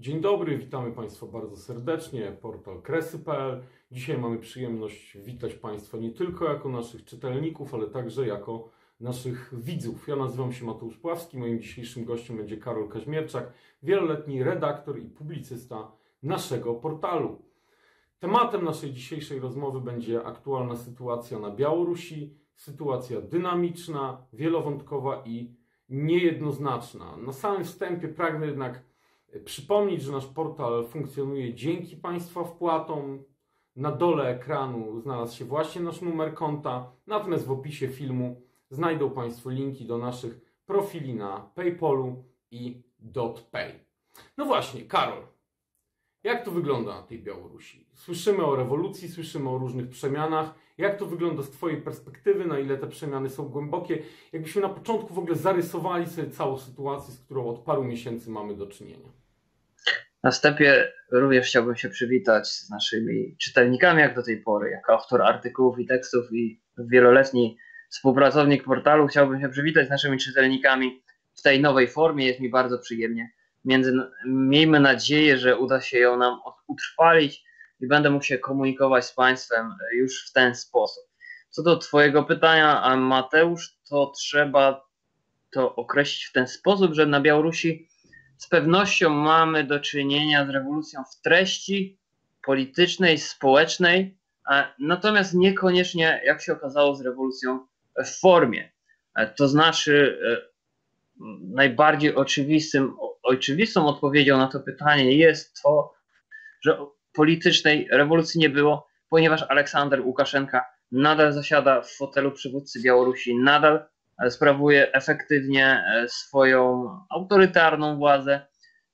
Dzień dobry, witamy Państwa bardzo serdecznie, portal kresy.pl. Dzisiaj mamy przyjemność witać Państwa nie tylko jako naszych czytelników, ale także jako naszych widzów. Ja nazywam się Mateusz Pławski, moim dzisiejszym gościem będzie Karol Kaźmierczak, wieloletni redaktor i publicysta naszego portalu. Tematem naszej dzisiejszej rozmowy będzie aktualna sytuacja na Białorusi, sytuacja dynamiczna, wielowątkowa i niejednoznaczna. Na samym wstępie pragnę jednak przypomnieć, że nasz portal funkcjonuje dzięki Państwa wpłatom. Na dole ekranu znalazł się właśnie nasz numer konta, natomiast w opisie filmu znajdą Państwo linki do naszych profili na PayPalu i DotPay. No właśnie, Karol, jak to wygląda na tej Białorusi? Słyszymy o rewolucji, słyszymy o różnych przemianach. Jak to wygląda z Twojej perspektywy? Na ile te przemiany są głębokie? Jakbyśmy na początku w ogóle zarysowali sobie całą sytuację, z którą od paru miesięcy mamy do czynienia. Na wstępie również chciałbym się przywitać z naszymi czytelnikami, jak do tej pory. Jako autor artykułów i tekstów i wieloletni współpracownik portalu, chciałbym się przywitać z naszymi czytelnikami w tej nowej formie. Jest mi bardzo przyjemnie. Między, miejmy nadzieję, że uda się ją nam utrwalić i będę mógł się komunikować z Państwem już w ten sposób. Co do Twojego pytania, Mateusz, to trzeba to określić w ten sposób, że na Białorusi z pewnością mamy do czynienia z rewolucją w treści politycznej, społecznej, natomiast niekoniecznie, jak się okazało, z rewolucją w formie. To znaczy, e, najbardziej oczywistym, oczywistą odpowiedzią na to pytanie jest to, że politycznej rewolucji nie było, ponieważ Aleksander Łukaszenka nadal zasiada w fotelu przywódcy Białorusi, nadal sprawuje efektywnie e, swoją autorytarną władzę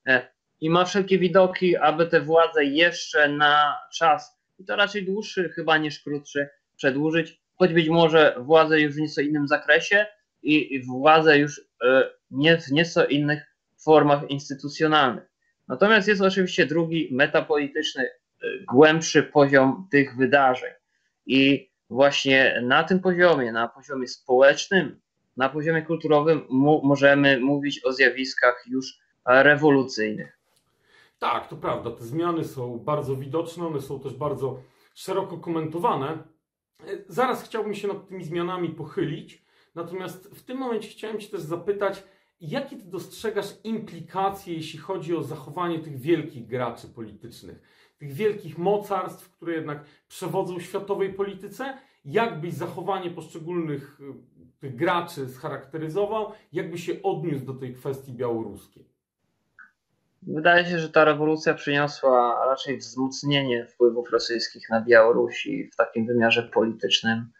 e, i ma wszelkie widoki, aby tę władzę jeszcze na czas, i to raczej dłuższy chyba niż krótszy, przedłużyć, choć być może władzę już w nieco innym zakresie i władzę już e, nie w nieco innych formach instytucjonalnych. Natomiast jest oczywiście drugi metapolityczny, głębszy poziom tych wydarzeń. I właśnie na tym poziomie, na poziomie społecznym, na poziomie kulturowym możemy mówić o zjawiskach już rewolucyjnych. Tak, to prawda. Te zmiany są bardzo widoczne, one są też bardzo szeroko komentowane. Zaraz chciałbym się nad tymi zmianami pochylić, natomiast w tym momencie chciałem Cię też zapytać, jakie Ty dostrzegasz implikacje, jeśli chodzi o zachowanie tych wielkich graczy politycznych, tych wielkich mocarstw, które jednak przewodzą światowej polityce? Jak byś zachowanie poszczególnych tych graczy scharakteryzował, jakby się odniósł do tej kwestii białoruskiej? Wydaje się, że ta rewolucja przyniosła raczej wzmocnienie wpływów rosyjskich na Białorusi w takim wymiarze politycznym,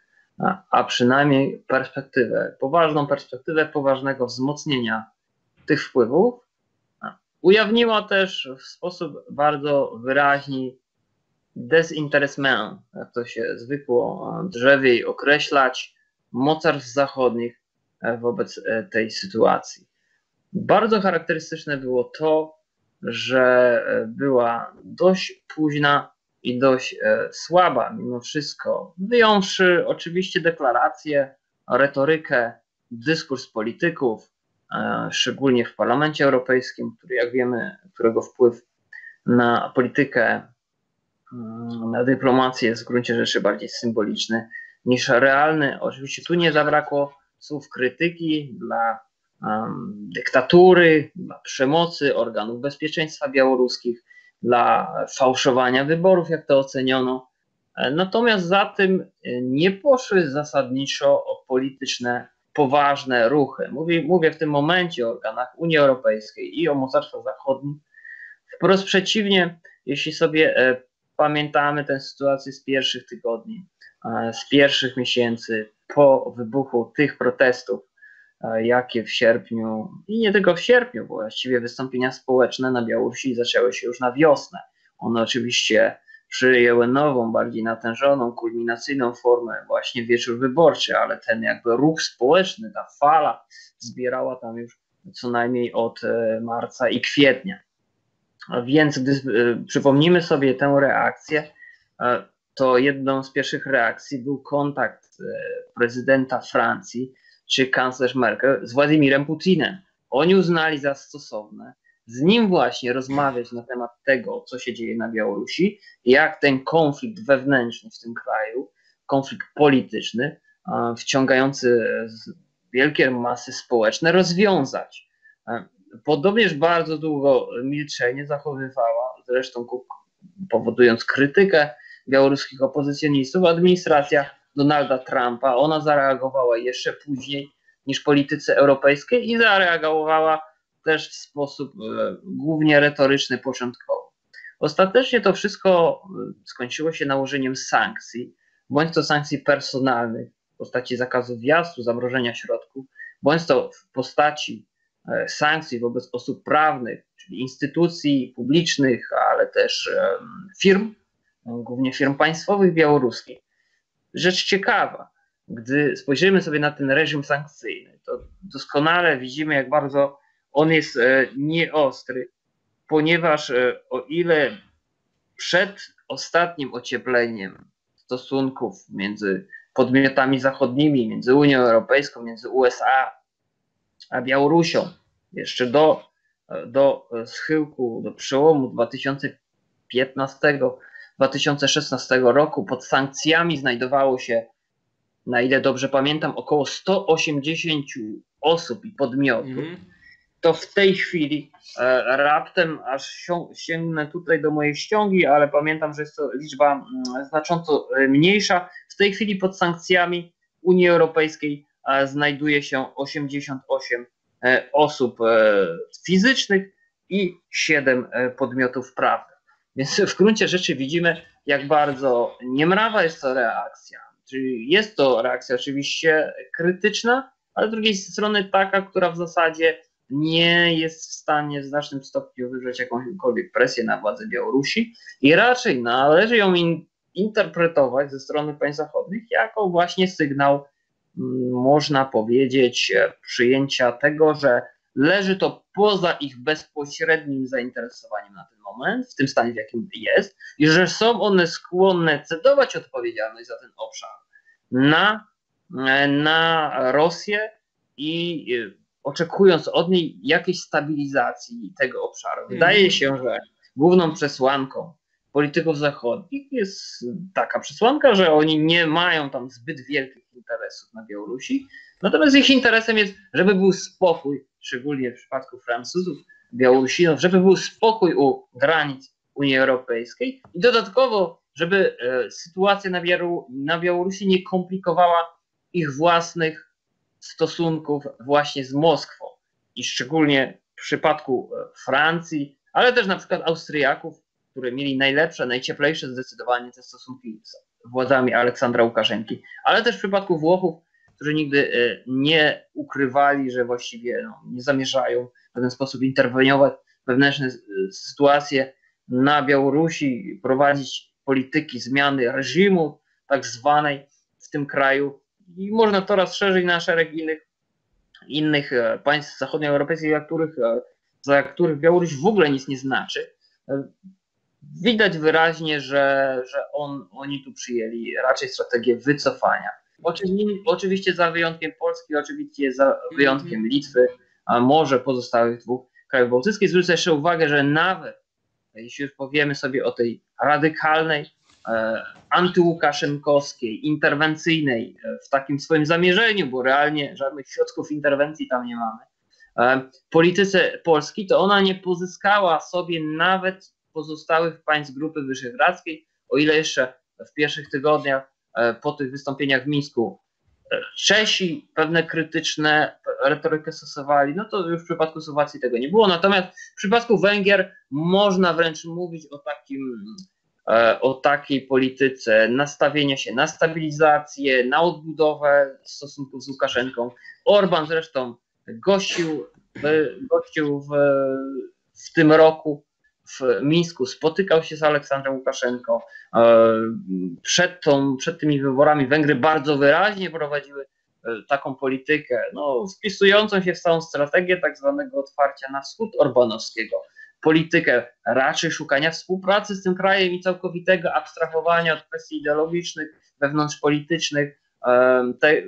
a przynajmniej perspektywę, poważną perspektywę poważnego wzmocnienia tych wpływów. Ujawniła też w sposób bardzo wyraźny desinteresment, jak to się zwykło drzewiej określać, mocarstw zachodnich e, wobec e, tej sytuacji. Bardzo charakterystyczne było to, że e, była dość późna i dość słaba mimo wszystko, wyjąwszy oczywiście deklaracje, retorykę, dyskurs polityków, szczególnie w Parlamencie Europejskim, który jak wiemy, którego wpływ na politykę, mm, na dyplomację jest w gruncie rzeczy bardziej symboliczny niż realny. Oczywiście tu nie zabrakło słów krytyki dla um, dyktatury, dla przemocy organów bezpieczeństwa białoruskich, dla fałszowania wyborów, jak to oceniono. Natomiast za tym nie poszły zasadniczo polityczne, poważne ruchy. Mówię, mówię w tym momencie o organach Unii Europejskiej i o mocarstwach zachodnich. Wprost przeciwnie, jeśli sobie e, pamiętamy tę sytuację z pierwszych tygodni, E, z pierwszych miesięcy po wybuchu tych protestów, e, jakie w sierpniu i nie tylko w sierpniu, bo właściwie wystąpienia społeczne na Białorusi zaczęły się już na wiosnę. One oczywiście przyjęły nową, bardziej natężoną, kulminacyjną formę właśnie wieczór wyborczy, ale ten jakby ruch społeczny, ta fala zbierała tam już co najmniej od e, marca i kwietnia. Więc gdy przypomnimy sobie tę reakcję, to jedną z pierwszych reakcji był kontakt e, prezydenta Francji czy kanclerz Merkel z Władimirem Putinem. Oni uznali za stosowne z nim właśnie rozmawiać na temat tego, co się dzieje na Białorusi, jak ten konflikt wewnętrzny w tym kraju, konflikt polityczny, wciągający wielkie masy społeczne, rozwiązać. Podobnież bardzo długo milczenie zachowywała, zresztą powodując krytykę białoruskich opozycjonistów, administracja Donalda Trumpa. Ona zareagowała jeszcze później niż polityce europejskiej i zareagowała też w sposób e, głównie retoryczny początkowo. Ostatecznie to wszystko e, skończyło się nałożeniem sankcji, bądź to sankcji personalnych w postaci zakazu wjazdu, zamrożenia środków, bądź to w postaci e, sankcji wobec osób prawnych, czyli instytucji publicznych, ale też firm, głównie firm państwowych białoruskich. Rzecz ciekawa, gdy spojrzymy sobie na ten reżim sankcyjny, to doskonale widzimy, jak bardzo on jest e, nieostry, ponieważ e, o ile przed ostatnim ociepleniem stosunków między podmiotami zachodnimi, między Unią Europejską, między USA a Białorusią, jeszcze do, e, do schyłku, do przełomu 2015-2016 roku pod sankcjami znajdowało się, na ile dobrze pamiętam, około 180 osób i podmiotów. Mm -hmm to w tej chwili e, raptem aż sięgnę tutaj do mojej ściągi, ale pamiętam, że jest to liczba mm, znacząco e, mniejsza. W tej chwili pod sankcjami Unii Europejskiej e, znajduje się 88 osób fizycznych i 7 podmiotów prawnych. Więc w gruncie rzeczy widzimy, jak bardzo niemrawa jest to reakcja. Czyli jest to reakcja oczywiście krytyczna, ale z drugiej strony taka, która w zasadzie nie jest w stanie w znacznym stopniu wywrzeć jakąkolwiek presję na władze Białorusi i raczej należy ją in, interpretować ze strony państw zachodnich jako właśnie sygnał, mm, można powiedzieć, przyjęcia tego, że leży to poza ich bezpośrednim zainteresowaniem na ten moment, w tym stanie, w jakim jest, i że są one skłonne cedować odpowiedzialność za ten obszar na, na Rosję i e, oczekując od niej jakiejś stabilizacji tego obszaru. Wydaje mhm. się, że główną przesłanką polityków zachodnich jest taka przesłanka, że oni nie mają tam zbyt wielkich interesów na Białorusi, natomiast ich interesem jest, żeby był spokój, szczególnie w przypadku Francuzów, Białorusinów, żeby był spokój u granic Unii Europejskiej i dodatkowo, żeby e, sytuacja na, na Białorusi nie komplikowała ich własnych stosunków właśnie z Moskwą. I szczególnie w przypadku e, Francji, ale też na przykład Austriaków, które mieli najlepsze, najcieplejsze zdecydowanie te stosunki z władzami Aleksandra Łukaszenki, ale też w przypadku Włochów, którzy nigdy e, nie ukrywali, że właściwie no, nie zamierzają w pewien sposób interweniować w wewnętrzne e, sytuacje na Białorusi, prowadzić polityki zmiany reżimu tak zwanej w tym kraju, i można to rozszerzyć na szereg innych, innych e, państw zachodnioeuropejskich, za których, za których Białoruś w ogóle nic nie znaczy. Widać wyraźnie, że, że on, oni tu przyjęli raczej strategię wycofania. Oczywiście, za wyjątkiem Polski, oczywiście za wyjątkiem Litwy, a może pozostałych dwóch krajów bałtyckich. Zwrócę jeszcze uwagę, że nawet jeśli już powiemy sobie o tej radykalnej E, antyłukaszenkowskiej, interwencyjnej e, w takim swoim zamierzeniu, bo realnie żadnych środków interwencji tam nie mamy, e, polityce Polski, to ona nie pozyskała sobie nawet pozostałych państw Grupy Wyszehradzkiej, o ile jeszcze w pierwszych tygodniach po tych wystąpieniach w Mińsku Czesi pewne krytyczne retorykę stosowali, no to już w przypadku Słowacji tego nie było. Natomiast w przypadku Węgier można wręcz mówić o takim E, o takiej polityce nastawienia się na stabilizację, na odbudowę stosunków z Łukaszenką. Orban zresztą gościł, gościł w, w tym roku w Mińsku, spotykał się z Aleksandrem Łukaszenką. E, przed, tą, przed tymi wyborami Węgry bardzo wyraźnie prowadziły e, taką politykę, no, wpisującą się w całą strategię tak zwanego otwarcia na wschód orbanowskiego politykę raczej szukania współpracy z tym krajem i całkowitego abstrahowania od kwestii ideologicznych, wewnątrzpolitycznych, te,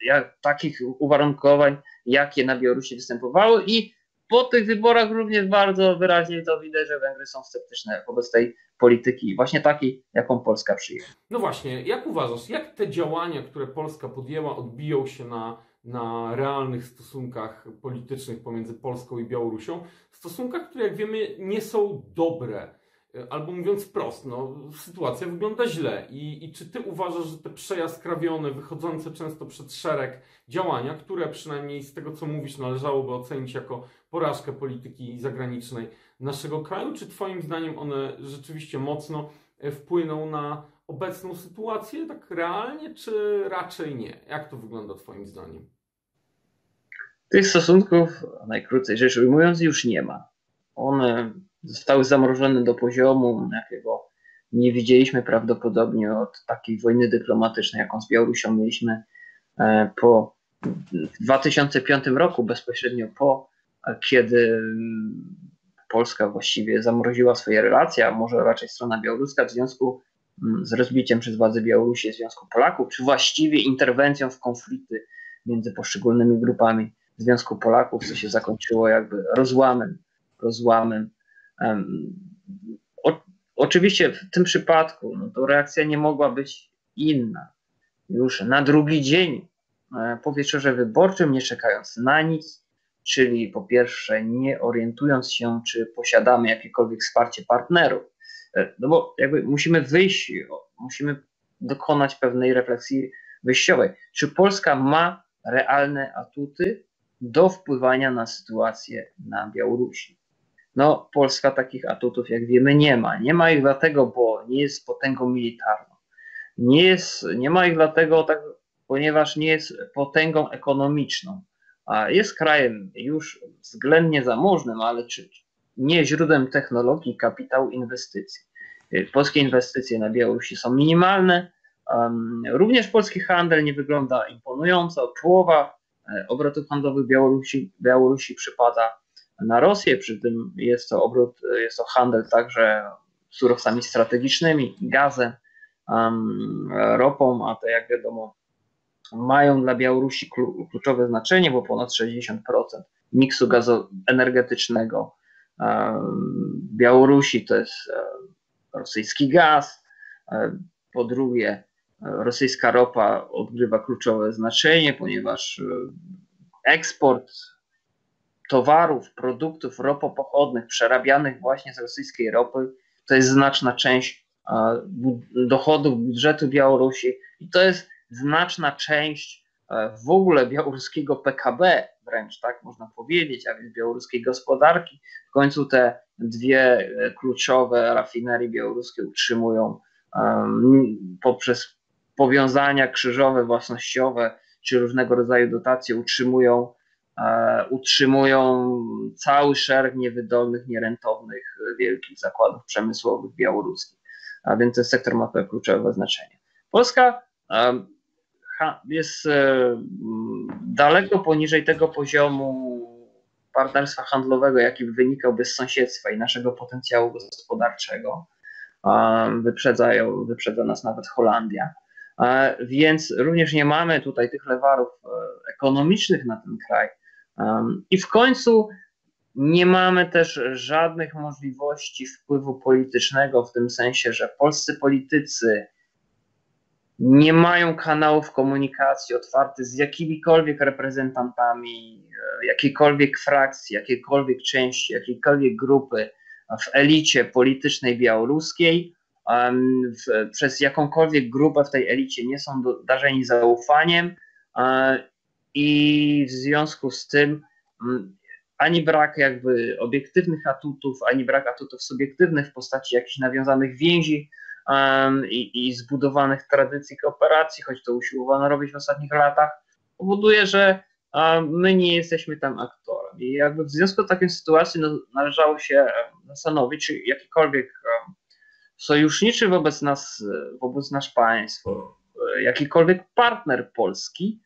jak, takich uwarunkowań, jakie na Białorusi występowały i po tych wyborach również bardzo wyraźnie to widać, że Węgry są sceptyczne wobec tej polityki, właśnie takiej, jaką Polska przyjęła. No właśnie, jak uważasz, jak te działania, które Polska podjęła, odbiją się na, na realnych stosunkach politycznych pomiędzy Polską i Białorusią? Stosunkach, które jak wiemy nie są dobre. Albo mówiąc wprost, no, sytuacja wygląda źle. I, I czy ty uważasz, że te przejaskrawione, wychodzące często przed szereg działania, które przynajmniej z tego co mówisz należałoby ocenić jako porażkę polityki zagranicznej naszego kraju, czy twoim zdaniem one rzeczywiście mocno e, wpłyną na obecną sytuację, tak realnie, czy raczej nie? Jak to wygląda twoim zdaniem? Tych stosunków, najkrócej rzecz ujmując, już nie ma. One zostały zamrożone do poziomu, jakiego nie widzieliśmy prawdopodobnie od takiej wojny dyplomatycznej, jaką z Białorusią mieliśmy e, po w 2005 roku, bezpośrednio po, kiedy Polska właściwie zamroziła swoje relacje, a może raczej strona białoruska w związku mm, z rozbiciem przez władze Białorusi Związku Polaków, czy właściwie interwencją w konflikty między poszczególnymi grupami Związku Polaków, co się zakończyło jakby rozłamem, rozłamem o, oczywiście w tym przypadku no to reakcja nie mogła być inna. Już na drugi dzień e, po wieczorze wyborczym, nie czekając na nic, czyli po pierwsze nie orientując się, czy posiadamy jakiekolwiek wsparcie partnerów, e, no bo jakby musimy wyjść, musimy dokonać pewnej refleksji wyjściowej. Czy Polska ma realne atuty do wpływania na sytuację na Białorusi? No, Polska takich atutów, jak wiemy, nie ma. Nie ma ich dlatego, bo nie jest potęgą militarną. Nie, jest, nie ma ich dlatego, tak, ponieważ nie jest potęgą ekonomiczną. A jest krajem już względnie zamożnym, ale czy nie źródłem technologii, kapitału, inwestycji. Polskie inwestycje na Białorusi są minimalne. również polski handel nie wygląda imponująco. Połowa e, obrotów handlowych Białorusi, Białorusi przypada na Rosję, przy tym jest to obrót, jest to handel także surowcami strategicznymi, gazem, ropą, a te jak wiadomo mają dla Białorusi kluczowe znaczenie, bo ponad 60% miksu gazu energetycznego Białorusi to jest rosyjski gaz, po drugie rosyjska ropa odgrywa kluczowe znaczenie, ponieważ eksport towarów, produktów ropopochodnych przerabianych właśnie z rosyjskiej ropy, to jest znaczna część dochodów budżetu Białorusi i to jest znaczna część w ogóle białoruskiego PKB, wręcz tak można powiedzieć, a więc białoruskiej gospodarki. W końcu te dwie e, kluczowe rafinerie białoruskie utrzymują um, poprzez powiązania krzyżowe, własnościowe czy różnego rodzaju dotacje utrzymują E, utrzymują cały szereg niewydolnych, nierentownych wielkich zakładów przemysłowych białoruskich. A więc ten sektor ma to kluczowe znaczenie. Polska e, jest e, daleko poniżej tego poziomu partnerstwa handlowego, jaki wynikałby z sąsiedztwa i naszego potencjału gospodarczego. Wyprzedzają, wyprzedza nas nawet Holandia. Więc również nie mamy tutaj tych lewarów ekonomicznych na ten kraj, i w końcu nie mamy też żadnych możliwości wpływu politycznego, w tym sensie, że polscy politycy nie mają kanałów komunikacji otwartych z jakimikolwiek reprezentantami e, jakiejkolwiek frakcji, jakiejkolwiek części, jakiejkolwiek grupy w elicie politycznej białoruskiej. Przez jakąkolwiek grupę w tej elicie nie są darzeni zaufaniem i w związku z tym mm, ani brak jakby obiektywnych atutów, ani brak atutów subiektywnych w postaci jakichś nawiązanych więzi um, i, i zbudowanych tradycji kooperacji, choć to usiłowano robić w ostatnich latach, powoduje, że um, my nie jesteśmy tam aktorem. I jakby w związku z taką sytuacją no, należało się zastanowić, czy jakikolwiek um, sojuszniczy wobec nas, wobec nasz państwo, jakikolwiek partner polski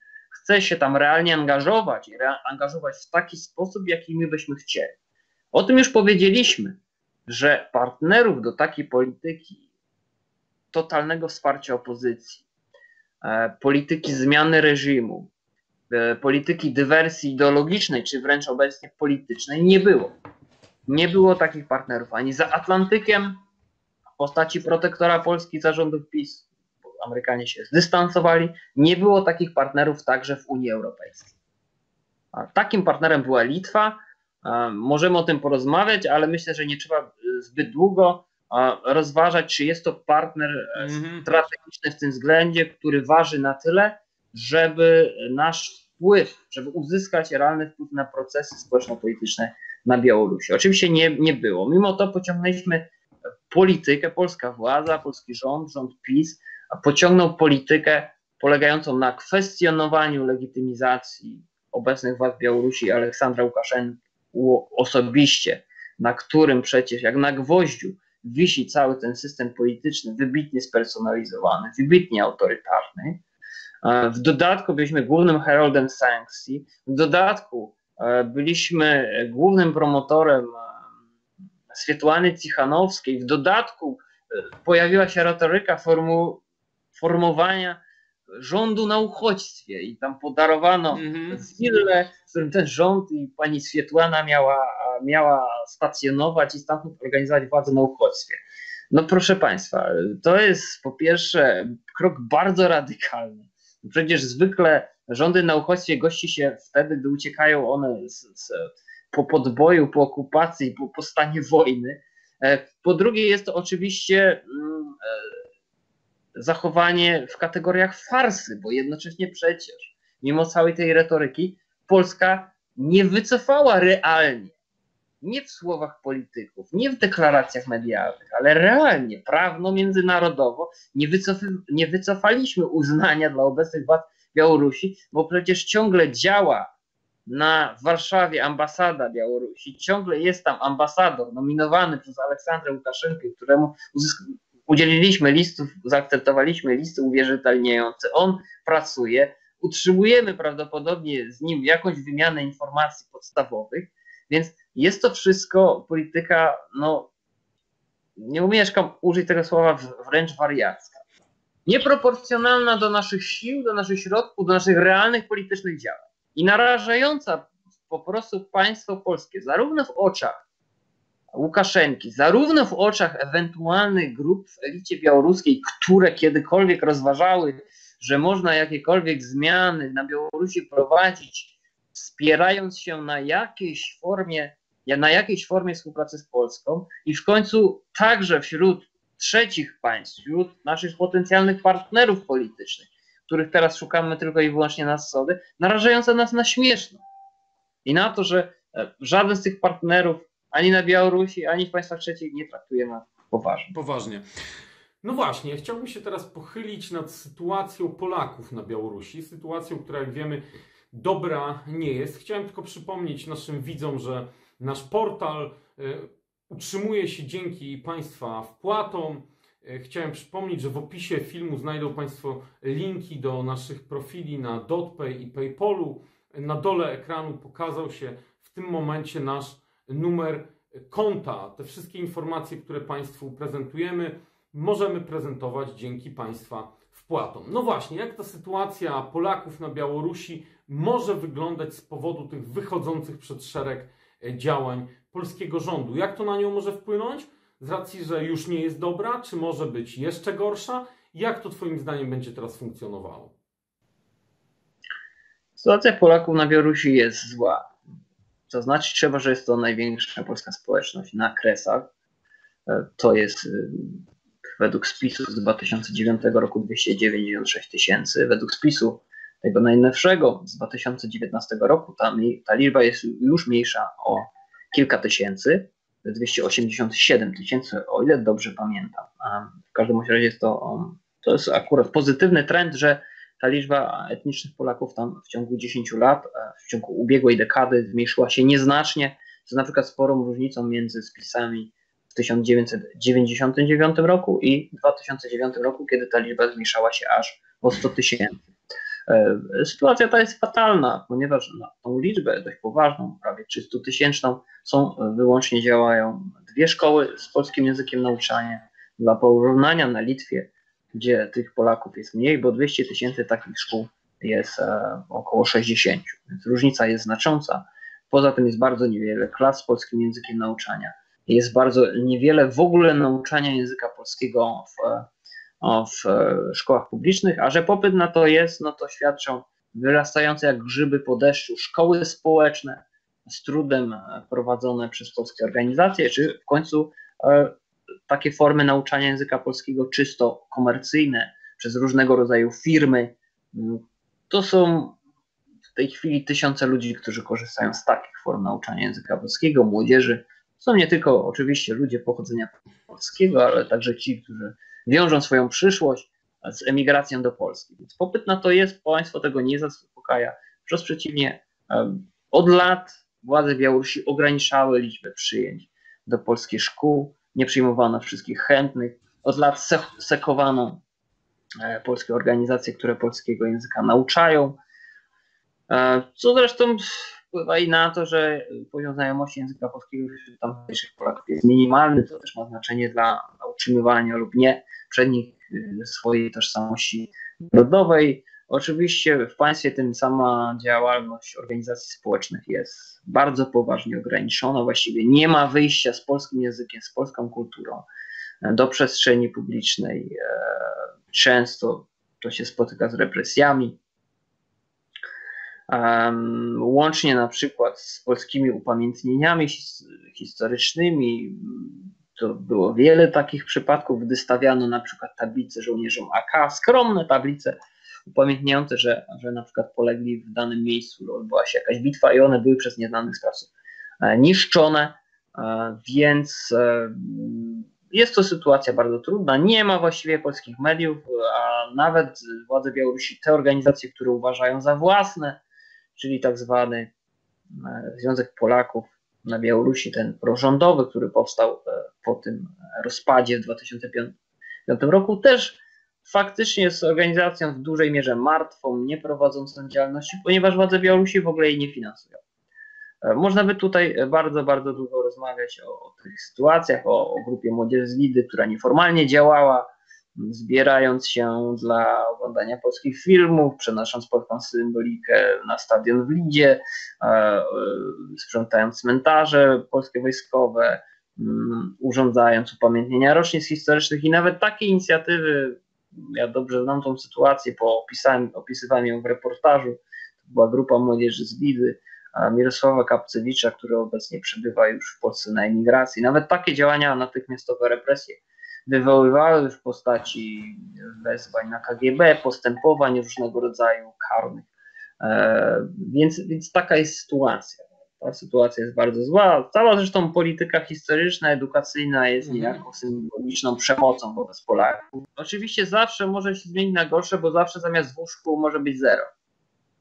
chce się tam realnie angażować i angażować w taki sposób, jaki my byśmy chcieli. O tym już powiedzieliśmy, że partnerów do takiej polityki totalnego wsparcia opozycji, e, polityki zmiany reżimu, e, polityki dywersji ideologicznej, czy wręcz obecnie politycznej nie było. Nie było takich partnerów ani za Atlantykiem w postaci protektora Polski zarządów PiS. Amerykanie się zdystansowali. Nie było takich partnerów także w Unii Europejskiej. A takim partnerem była Litwa. Możemy o tym porozmawiać, ale myślę, że nie trzeba e, zbyt długo rozważać, czy jest to partner mm-hmm. strategiczny w tym względzie, który waży na tyle, żeby nasz wpływ, żeby uzyskać realny wpływ na procesy społeczno-polityczne na Białorusi. Oczywiście nie, nie było. Mimo to pociągnęliśmy politykę, polska władza, polski rząd, rząd PiS, pociągnął politykę polegającą na kwestionowaniu legitymizacji obecnych władz Białorusi Aleksandra Łukaszenki osobiście, na którym przecież jak na gwoździu wisi cały ten system polityczny, wybitnie spersonalizowany, wybitnie autorytarny. E, w dodatku byliśmy głównym heroldem sankcji, w dodatku e, byliśmy głównym promotorem e, Swietłany Cichanowskiej, w dodatku pojawiła się retoryka formu, formowania rządu na uchodźstwie i tam podarowano mm -hmm. w którym ten rząd i pani Swietłana miała, miała stacjonować i stamtąd organizować władzę na uchodźstwie. No proszę Państwa, to jest po pierwsze krok bardzo radykalny. Przecież zwykle rządy na uchodźstwie gości się wtedy, gdy uciekają one z, z, po podboju, po okupacji, po, po stanie wojny. E, po drugie jest to oczywiście mm, e, zachowanie w kategoriach farsy, bo jednocześnie przecież, mimo całej tej retoryki, Polska nie wycofała realnie, nie w słowach polityków, nie w deklaracjach medialnych, ale realnie, prawno-międzynarodowo nie, wycof nie wycofaliśmy uznania dla obecnych władz Białorusi, bo przecież ciągle działa na Warszawie ambasada Białorusi, ciągle jest tam ambasador nominowany przez Aleksandrę Łukaszenkę, któremu udzieliliśmy listów, zaakceptowaliśmy listy uwierzytelniające. On pracuje, utrzymujemy prawdopodobnie z nim jakąś wymianę informacji podstawowych, więc jest to wszystko polityka, no nie umieszkam użyć tego słowa wręcz wariacka. Nieproporcjonalna do naszych sił, do naszych środków, do naszych realnych politycznych działań i narażająca po prostu państwo polskie, zarówno w oczach Łukaszenki, zarówno w oczach ewentualnych grup w elicie białoruskiej, które kiedykolwiek rozważały, że można jakiekolwiek zmiany na Białorusi prowadzić, wspierając się na jakiejś formie, na jakiejś formie współpracy z Polską i w końcu także wśród trzecich państw, wśród naszych potencjalnych partnerów politycznych, których teraz szukamy tylko i wyłącznie na zasady, narażające nas na śmieszno. I na to, że e, żaden z tych partnerów ani na Białorusi, ani w państwach trzecich nie traktuje nas poważnie. Poważnie. No właśnie, chciałbym się teraz pochylić nad sytuacją Polaków na Białorusi. Sytuacją, która jak wiemy dobra nie jest. Chciałem tylko przypomnieć naszym widzom, że nasz portal y, utrzymuje się dzięki Państwa wpłatom. Y, chciałem przypomnieć, że w opisie filmu znajdą Państwo linki do naszych profili na DotPay i PayPalu. Na dole ekranu pokazał się w tym momencie nasz numer konta. Te wszystkie informacje, które Państwu prezentujemy, możemy prezentować dzięki Państwa wpłatom. No właśnie, jak ta sytuacja Polaków na Białorusi może wyglądać z powodu tych wychodzących przed szereg e, działań polskiego rządu? Jak to na nią może wpłynąć? Z racji, że już nie jest dobra, czy może być jeszcze gorsza? Jak to Twoim zdaniem będzie teraz funkcjonowało? Sytuacja Polaków na Białorusi jest zła. Zaznaczyć trzeba, że jest to największa polska społeczność na Kresach. E, to jest y, według spisu z 2009 roku 296 tysięcy. Według spisu tego najnowszego z 2019 roku ta, ta liczba jest już mniejsza o kilka tysięcy, 287 tysięcy, o ile dobrze pamiętam. W każdym razie jest to, to jest akurat pozytywny trend, że ta liczba etnicznych Polaków tam w ciągu 10 lat, e, w ciągu ubiegłej dekady zmniejszyła się nieznacznie, co na przykład sporą różnicą między spisami w 1999 roku i 2009 roku, kiedy ta liczba zmniejszała się aż o 100 tysięcy. E, sytuacja ta jest fatalna, ponieważ na tą liczbę dość poważną, prawie 300 tysięczną, są wyłącznie działają dwie szkoły z polskim językiem nauczania. Dla porównania na Litwie gdzie tych Polaków jest mniej, bo 200 tysięcy takich szkół jest około 60, więc różnica jest znacząca. Poza tym jest bardzo niewiele klas z polskim językiem nauczania. Jest bardzo niewiele w ogóle nauczania języka polskiego w, w szkołach publicznych, a że popyt na to jest, no to świadczą wyrastające jak grzyby po deszczu szkoły społeczne, z trudem prowadzone przez polskie organizacje, czy w końcu e, takie formy nauczania języka polskiego czysto komercyjne przez różnego rodzaju firmy. To są w tej chwili tysiące ludzi, którzy korzystają z takich form nauczania języka polskiego, młodzieży. Są nie tylko oczywiście ludzie pochodzenia polskiego, ale także ci, którzy wiążą swoją przyszłość z emigracją do Polski. Więc popyt na to jest, państwo tego nie zaspokaja. Wprost przeciwnie, od lat władze Białorusi ograniczały liczbę przyjęć do polskich szkół, nie przyjmowano wszystkich chętnych. Od lat sekowano e, polskie organizacje, które polskiego języka nauczają, e, co zresztą wpływa i na to, że poziom znajomości języka polskiego wśród tamtejszych Polaków jest minimalny, to też ma znaczenie dla utrzymywania lub nie przednich e, swojej tożsamości narodowej. Oczywiście w państwie tym sama działalność organizacji społecznych jest bardzo poważnie ograniczona. Właściwie nie ma wyjścia z polskim językiem, z polską kulturą do przestrzeni publicznej. E, często to się spotyka z represjami. Łącznie na przykład z polskimi upamiętnieniami historycznymi, to było wiele takich przypadków, gdy stawiano na przykład tablice żołnierzom AK, skromne tablice upamiętniające, że, że na przykład polegli w danym miejscu, odbyła się jakaś bitwa i one były przez nieznanych sprawców e, niszczone, e, więc e, jest to sytuacja bardzo trudna. Nie ma właściwie polskich mediów, a nawet władze Białorusi, te organizacje, które uważają za własne, czyli tak zwany Związek Polaków na Białorusi, ten prorządowy, który powstał po tym rozpadzie w 2005 roku, też faktycznie jest organizacją w dużej mierze martwą, nie prowadzącą działalności, ponieważ władze Białorusi w ogóle jej nie finansują. E, można by tutaj bardzo, bardzo długo rozmawiać o, o tych sytuacjach, o, o grupie Młodzież z Lidy, która nieformalnie działała, zbierając się dla oglądania polskich filmów, przenosząc polską symbolikę na stadion w Lidzie, e, e, sprzątając cmentarze polskie wojskowe, mm, urządzając upamiętnienia rocznic historycznych i nawet takie inicjatywy ja dobrze znam tą sytuację, bo opisałem, opisywałem ją w reportażu. To była grupa młodzieży z Bidy, Mirosława Kapcewicza, który obecnie przebywa już w Polsce na emigracji. Nawet takie działania, natychmiastowe represje wywoływały w postaci wezwań na KGB, postępowań różnego rodzaju karnych. E, więc, więc taka jest sytuacja. Ta sytuacja jest bardzo zła. Cała zresztą polityka historyczna, edukacyjna jest mhm. niejako symboliczną przemocą wobec Polaków. Oczywiście zawsze może się zmienić na gorsze, bo zawsze zamiast dwóch szkół może być zero.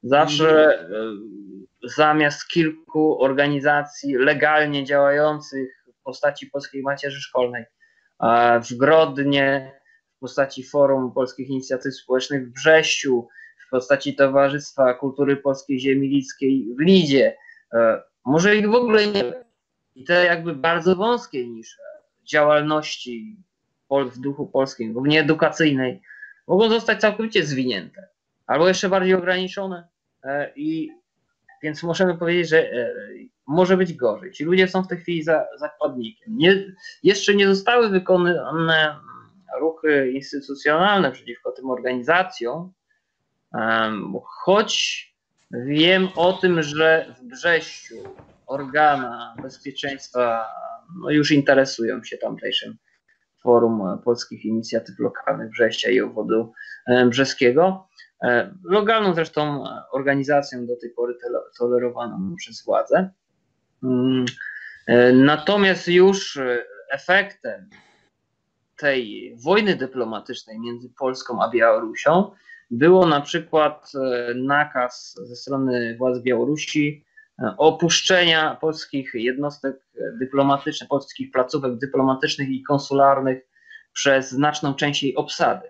Zawsze mhm. zamiast kilku organizacji legalnie działających w postaci Polskiej Macierzy Szkolnej w Grodnie, w postaci Forum Polskich Inicjatyw Społecznych w Brześciu, w postaci Towarzystwa Kultury Polskiej Ziemi Lickiej w Lidzie, e, może ich w ogóle nie I te jakby bardzo wąskie nisze działalności w duchu polskim, głównie edukacyjnej, mogą zostać całkowicie zwinięte albo jeszcze bardziej ograniczone. E, I więc możemy powiedzieć, że e, może być gorzej. Ci ludzie są w tej chwili za, zakładnikiem. Nie, jeszcze nie zostały wykonane ruchy instytucjonalne przeciwko tym organizacjom, choć Wiem o tym, że w Brześciu organa bezpieczeństwa no już interesują się tamtejszym Forum Polskich Inicjatyw Lokalnych Brześcia i Obwodu e, Brzeskiego. E, lokalną zresztą organizacją do tej pory tolerowaną przez władze. Mm, e, natomiast już efektem tej wojny dyplomatycznej między Polską a Białorusią było na przykład e, nakaz ze strony władz Białorusi e, opuszczenia polskich jednostek dyplomatycznych, polskich placówek dyplomatycznych i konsularnych przez znaczną część jej obsady.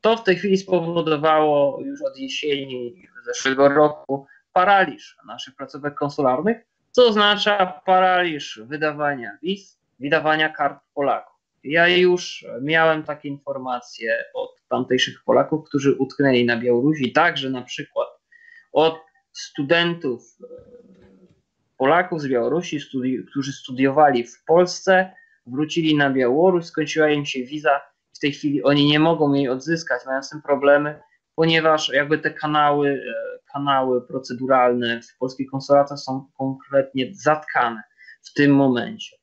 To w tej chwili spowodowało już od jesieni zeszłego roku paraliż naszych placówek konsularnych, co oznacza paraliż wydawania wiz, wydawania kart Polaków. Ja już miałem takie informacje od tamtejszych Polaków, którzy utknęli na Białorusi, także na przykład od studentów e, Polaków z Białorusi, studi którzy studiowali w Polsce, wrócili na Białoruś, skończyła im się wiza. W tej chwili oni nie mogą jej odzyskać, mają z tym problemy, ponieważ jakby te kanały, e, kanały proceduralne w polskich konsulatach są konkretnie zatkane w tym momencie.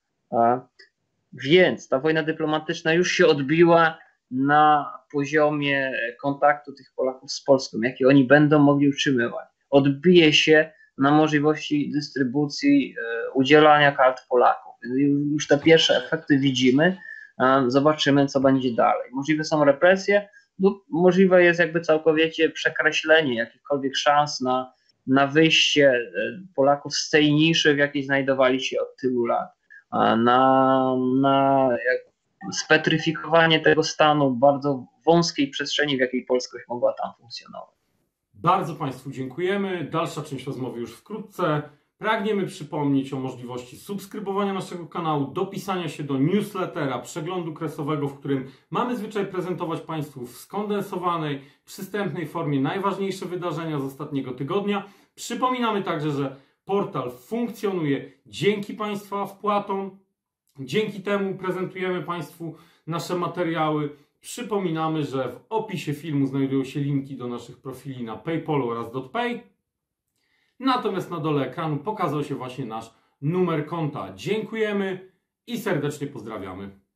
Więc ta wojna dyplomatyczna już się odbiła na poziomie kontaktu tych Polaków z Polską, jakie oni będą mogli utrzymywać. Odbije się na możliwości dystrybucji, e, udzielania kart Polaków. Już te pierwsze efekty widzimy. Zobaczymy, co będzie dalej. Możliwe są represje, lub możliwe jest jakby całkowicie przekreślenie jakichkolwiek szans na, na wyjście e, Polaków z tej niszy, w jakiej znajdowali się od tylu lat. Na, na spetryfikowanie tego stanu bardzo wąskiej przestrzeni, w jakiej polskość mogła tam funkcjonować. Bardzo Państwu dziękujemy. Dalsza część rozmowy już wkrótce. Pragniemy przypomnieć o możliwości subskrybowania naszego kanału, dopisania się do newslettera, przeglądu kresowego, w którym mamy zwyczaj prezentować Państwu w skondensowanej, przystępnej formie najważniejsze wydarzenia z ostatniego tygodnia. Przypominamy także, że portal funkcjonuje dzięki Państwa wpłatom. Dzięki temu prezentujemy Państwu nasze materiały. Przypominamy, że w opisie filmu znajdują się linki do naszych profili na PayPal oraz DotPay. Natomiast na dole ekranu pokazał się właśnie nasz numer konta. Dziękujemy i serdecznie pozdrawiamy.